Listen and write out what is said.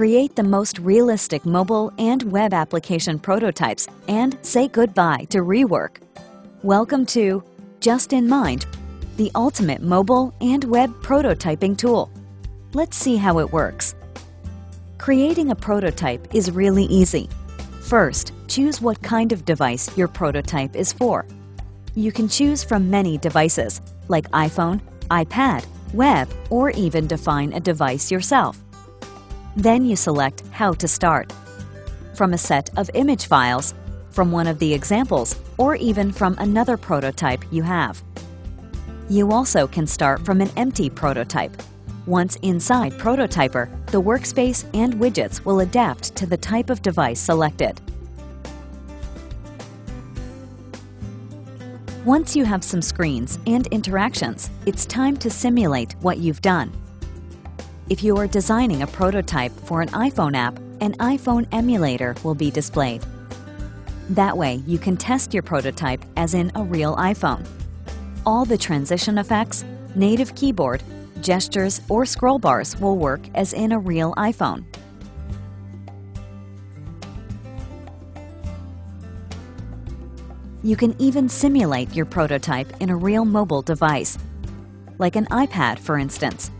Create the most realistic mobile and web application prototypes and say goodbye to rework. Welcome to Justinmind, the ultimate mobile and web prototyping tool. Let's see how it works. Creating a prototype is really easy. First, choose what kind of device your prototype is for. You can choose from many devices, like iPhone, iPad, web, or even define a device yourself. Then you select How to Start. From a set of image files, from one of the examples, or even from another prototype you have. You also can start from an empty prototype. Once inside Prototyper, the workspace and widgets will adapt to the type of device selected. Once you have some screens and interactions, it's time to simulate what you've done. If you are designing a prototype for an iPhone app, an iPhone emulator will be displayed. That way, you can test your prototype as in a real iPhone. All the transition effects, native keyboard, gestures, or scroll bars will work as in a real iPhone. You can even simulate your prototype in a real mobile device, like an iPad for instance.